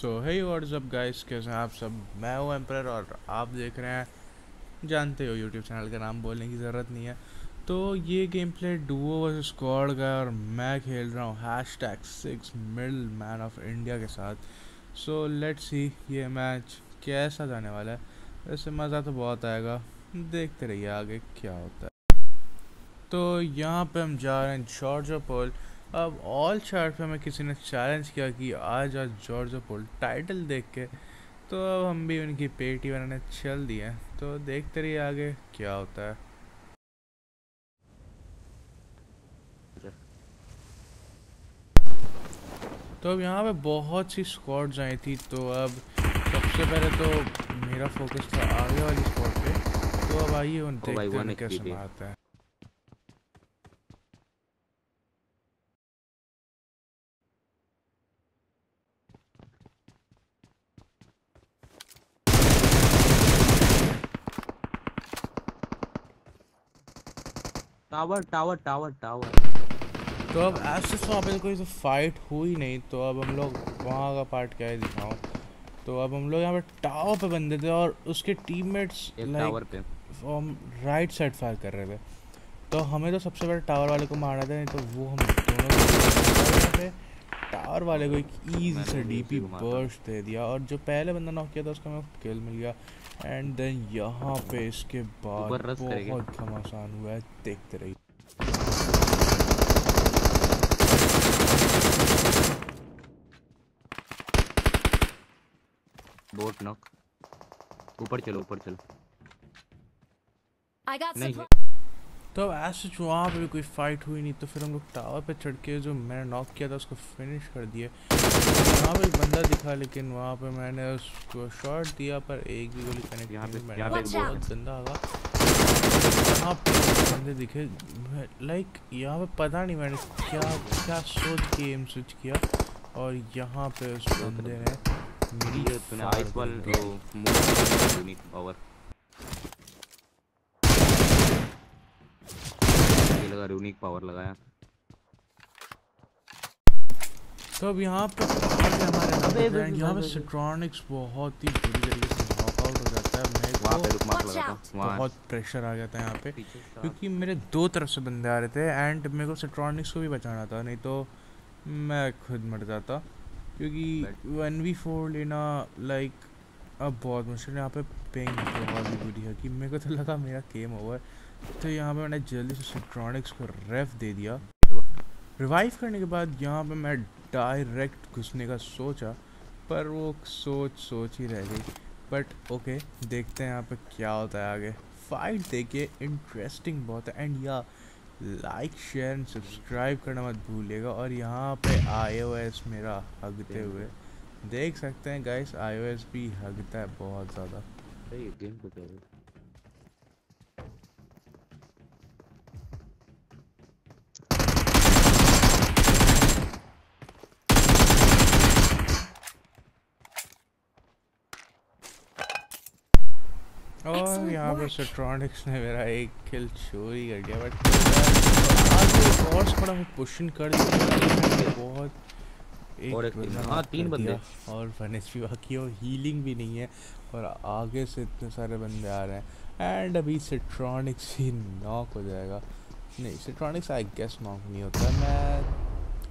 So hey what's up guys कैसे हैं आप सब? मैं हूँ एम्पर और आप देख रहे हैं, जानते हो यूट्यूब चैनल का नाम, बोलने की ज़रूरत नहीं है। तो ये game play duo versus squad का और मैं खेल रहा हूँ hashtag six middle man of India के साथ। सो लेट्स सी ये मैच कैसा जाने वाला है। वैसे मज़ा तो बहुत आएगा। देखते रहिए आगे क्या होता है। तो यहाँ पे हम जा रहे हैं जॉर्ज पोल अब ऑल चार्ट पे हमें किसी ने चैलेंज किया कि आज आज जॉर्ज पोल टाइटल देख के तो अब हम भी उनकी पेटी बनाने चल दिए तो देखते रहिए आगे क्या होता है। तो अब यहाँ पे बहुत सी स्क्वाड्स आई थी तो अब सबसे पहले तो मेरा फोकस था आगे वाली स्क्वाड पे। तो अब आइए उन देखते हैं कैसे मारता है। टावर टावर टावर टावर तो अब ऐसे तो वहाँ पे कोई तो फाइट हुई नहीं तो अब हम लोग वहाँ का पार्ट क्या है दिखाऊँ? तो अब हम लोग यहाँ पे टावर पे बंदे थे और उसके टीममेट्स टावर पे। राइट साइड फायर कर रहे थे। तो हमें तो सबसे पहले टावर वाले को मारना था नहीं तो वो हम दोनों पे टावर वाले को एक इजी से डीपी बर्स्ट दे दिया और जो पहले बंदा नॉक किया था उसका हमें किल मिल गया। एंड देन यहाँ पे इसके बाद बहुत घमासान हुआ है देखते रहिए। बोट नॉक ऊपर चलो ऊपर चलो। नहीं तो अब ऐसे वहाँ पे भी कोई फाइट हुई नहीं तो फिर हम लोग टावर पे चढ़ के जो मैंने नॉक किया था उसको फिनिश कर दिए। वहाँ पे बंदा दिखा लेकिन वहाँ पे मैंने उसको शॉट दिया पर एक भी गोली कनेक्ट यहाँ पे यहाँ पे बहुत गंदा होगा यहाँ पे बंदे दिखे लाइक यहाँ पे पता नहीं मैंने क्या क्या सोच के एम स्विच किया और यहाँ पे उस बंदे ने मेरी आइस बॉल पावर लगा यूनिक पावर लगाया। तो अब यहाँ पे हमारे यहाँ पे सिट्रॉनिक्स बहुत ही बुरी तरीके से नॉक आउट हो जाता है। मैं वहाँ पे रुक मार लगा था बहुत प्रेशर आ जाता है यहाँ पे। क्योंकि मेरे दो तरफ़ से बंदे आ रहे थे एंड मेरे को सिट्रॉनिक्स को भी बचाना था नहीं तो मैं खुद मर जाता। क्योंकि वन वी फोर लेना लाइक अब बहुत मुश्किल यहाँ पे पेंग बहुत ही बुरी है कि मेरे को तो लगा मेरा गेम ओवर तो यहाँ पे मैंने जल्दी से सिट्रॉनिक्स को रेफ दे दिया। रिवाइव करने के बाद यहाँ पे मैं डायरेक्ट घुसने का सोचा, पर वो सोच सोच ही रह गई। बट ओके देखते हैं यहाँ पे क्या होता है आगे। फाइट देखिए इंटरेस्टिंग बहुत है। एंड या लाइक शेयर एंड सब्सक्राइब करना मत भूलिएगा। और यहाँ पे आईओएस मेरा हगते हुए। देख सकते हैं गाइस आईओएस भी हगता है बहुत ज़्यादा। और यहाँ पर सेट्रॉनिक्स ने मेरा एक किल चोरी कर दिया बट आज और थोड़ा मैं पुशिंग कर दिया बहुत एक और एक हाँ तीन बंदे। और वन एच बाकी और हीलिंग भी नहीं है और आगे से इतने सारे बंदे आ रहे हैं एंड अभी सेट्रॉनिक्स ही नॉक हो जाएगा। नहीं सेट्रॉनिक्स आई गेस नॉक नहीं होता मैं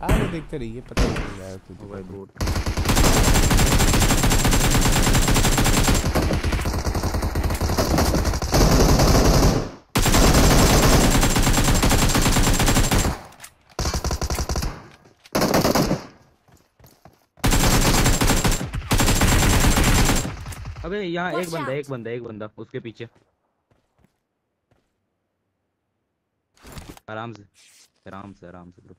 आगे देखते रहिए पता नहीं जाएगा तुझे अबे यहाँ एक बंदा एक बंदा एक बंदा उसके पीछे। आराम से आराम से आराम से ब्रो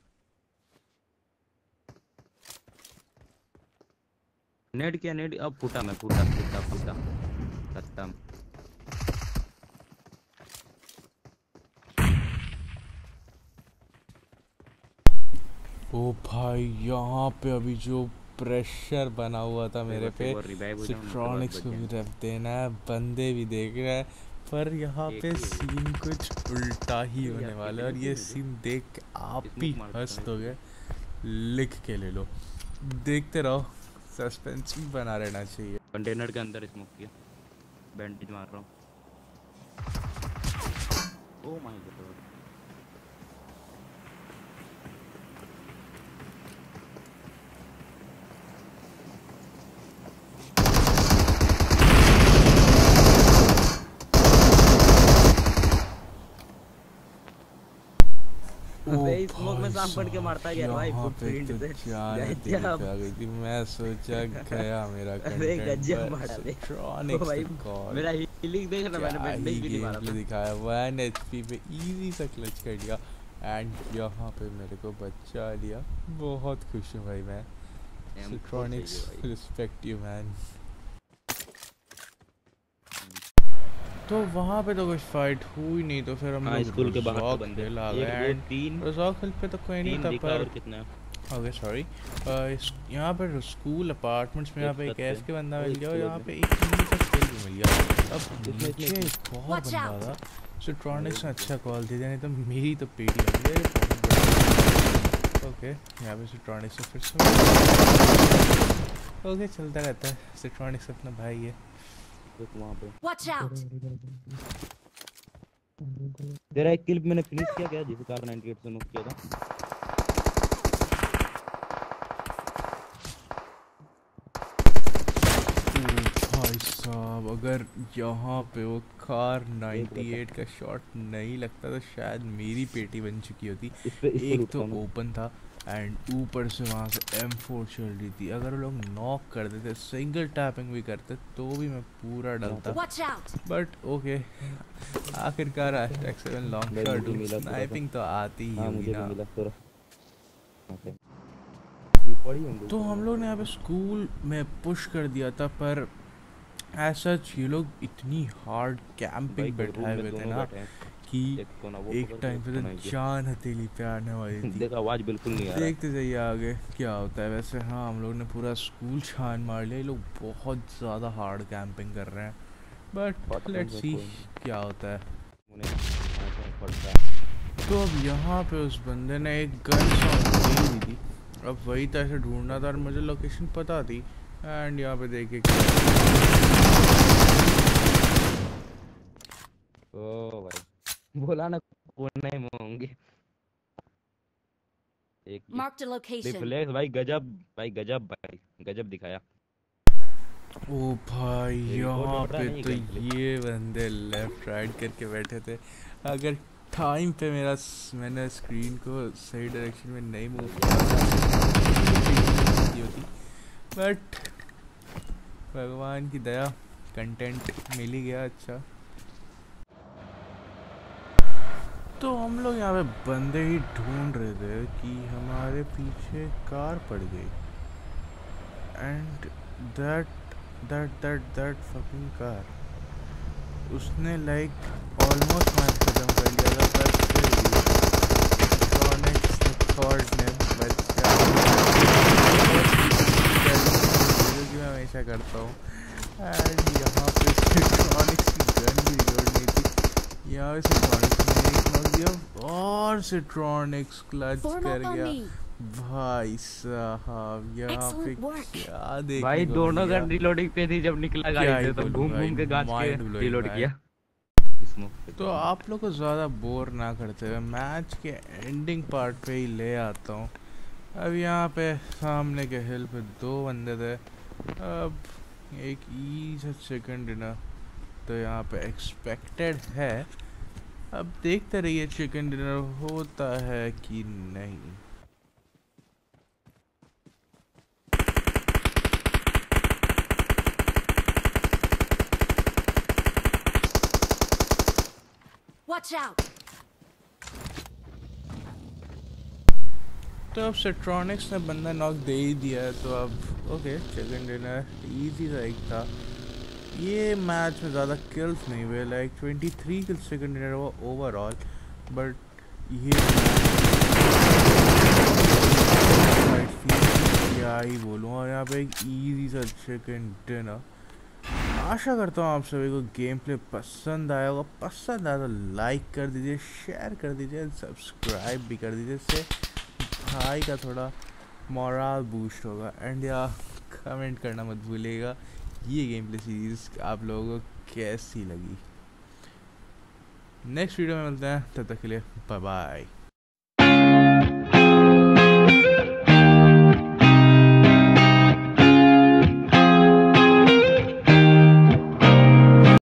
नेट क्या नेट अब फूटा मैं फूटा फूटा फूटा। खत्म। ओ भाई यहाँ पे अभी जो प्रेशर बना हुआ था मेरे पे। सिट्रॉनिक्स को भी रेफ देना है बंदे भी देख रहे हैं। पर यहाँ पे सीन कुछ उल्टा ही होने वाला है और ये सीन देख के आप भी हंस दोगे। लिख के ले लो। देखते रहो सस्पेंस भी बना रहना चाहिए। कंटेनर के अंदर स्मोक किया। बैंडेज मार रहा हूँ। ओ माय गॉड अबे कट के मारता यार भाई, तो से। गजब। आ गई थी। मैं सोचा गया मेरा अरे गजब मारा। इलेक्ट्रॉनिक्स भाई मेरा हीलिंग देख ना मैंने बैंडेज भी नहीं मारा दिखाया। वन एचपी पे इजी सा क्लच कर दिया एंड यहाँ पे मेरे को बचा लिया। बहुत खुश हूँ भाई मैं। M4 Citronics respect you man तो वहाँ पे तो कुछ फाइट हुई नहीं तो फिर हम हाँ लोग स्कूल के बाहर तो बंदे एक गए तीन। रज़ाक हिल पे तो कोई नहीं था पर कितना? ओके सॉरी यहाँ पर स्कूल अपार्टमेंट्स में यहाँ पे एक एफ़ के बंदा मिल गया और यहाँ पे एक का स्किल भी मिल गया अब नीचे एक और बंदा था सिट्रॉनिक्स ने अच्छा कॉल दे दिया नहीं तो मेरी तो पेटी लग गई। ओके यहाँ पे सिट्रॉनिक्स से फिर से। ओके चलता रहता है। सिट्रॉनिक्स अपना भाई है। एक वहाँ पे Watch out! तेरा एक किल मैंने फिनिश किया क्या जिसे कार 98 से नॉक किया था साहब अगर यहाँ पे वो कार 98 का शॉट नहीं लगता तो शायद मेरी पेटी बन चुकी होती इस पे इस पे एक तो। ओपन था एंड ऊपर से वहाँ से M4 चल रही थी। अगर लोग नॉक कर देते सिंगल टैपिंग भी करते तो भी मैं पूरा डलता बट ओके आखिरकार लॉन्ग शॉट। स्नाइपिंग तो। आती ही हाँ होगी ना। तो हम लोग ने यहाँ पे स्कूल में पुश कर दिया था पर ऐसा ये लोग इतनी हार्ड कैंपिंग बैठाए हुए थे ना। कि एक वो एक टाइम पे तो जान हथेली पे आने वाली थी। देख आवाज़ बिल्कुल नहीं आ रहा देखते जाइए आगे क्या होता है। वैसे हाँ हम लोग ने पूरा स्कूल छान मार लिया। ये लोग बहुत ज़्यादा हार्ड कैंपिंग कर रहे हैं। बट लेट्स सी क्या होता है। तो अब यहाँ पे उस बंदे ने एक गन साउंड दे दी थी। अब वही तो ऐसे ढूंढना था और मुझे लोकेशन पता थी। एंड यहाँ पे देखिए क्या ओ भाई। बोला ना कोने में होंगे। एक Marked a location. रिफ्लेक्स भाई गजब भाई गजब भाई गजब दिखाया। ओ भाई यहाँ पे तो ये बंदे लेफ़्ट राइट करके बैठे थे। अगर टाइम पे मेरा मैंने स्क्रीन को सही डायरेक्शन में नहीं मूव किया होती। बट भगवान की दया कंटेंट मिल ही गया अच्छा। तो हम लोग यहाँ पे बंदे ही ढूंढ रहे थे कि हमारे पीछे कार पड़ गई। And that that that that fucking car उसने लाइक ऑलमोस्ट मैच खत्म कर लिया था, पर फिर ने मैं हमेशा करता हूँ। एंड यहाँ पे सिट्रॉनिक्स की गन भी रिकॉर्ड नहीं थी। यहाँ पे सिट्रॉनिक्स नॉक दिया और सिट्रॉनिक्स क्लच कर गया। भाई साहब यहाँ पे क्या देखने भाई दोनों गन रिलोडिंग पे थी जब निकला गाड़ी से तो घूम घूम के गांच के रिलोड किया। तो आप लोग को ज़्यादा बोर ना करते हुए मैच के एंडिंग पार्ट पे ही ले आता हूँ। अब यहाँ पे सामने के हिल पे दो बंदे थे। अब एक ईज चिकन डिनर तो यहाँ पे एक्सपेक्टेड है। अब देखते रहिए चिकन डिनर होता है कि नहीं Watch out! तो अब सेट्रॉनिक्स ने बंदा नॉक दे ही दिया है तो अब ओके चिकन डिनर इजी सा एक था ये मैच में ज़्यादा किल्स नहीं हुए लाइक 23 किल्स चिकन डिनर हुआ ओवरऑल बट ये क्या ही बोलूँ, और यहाँ पे एक इजी सा चिकन डिनर आशा करता हूँ आप सभी को गेम प्ले पसंद आया होगा। पसंद आया तो लाइक कर दीजिए शेयर कर दीजिए सब्सक्राइब भी कर दीजिए, इससे भाई का थोड़ा मोरल बूस्ट होगा। एंड या कमेंट करना मत भूलिएगा। ये गेम प्ले सीरीज़ आप लोगों को कैसी लगी? नेक्स्ट वीडियो में मिलते हैं, तब तक के लिए बाय बाय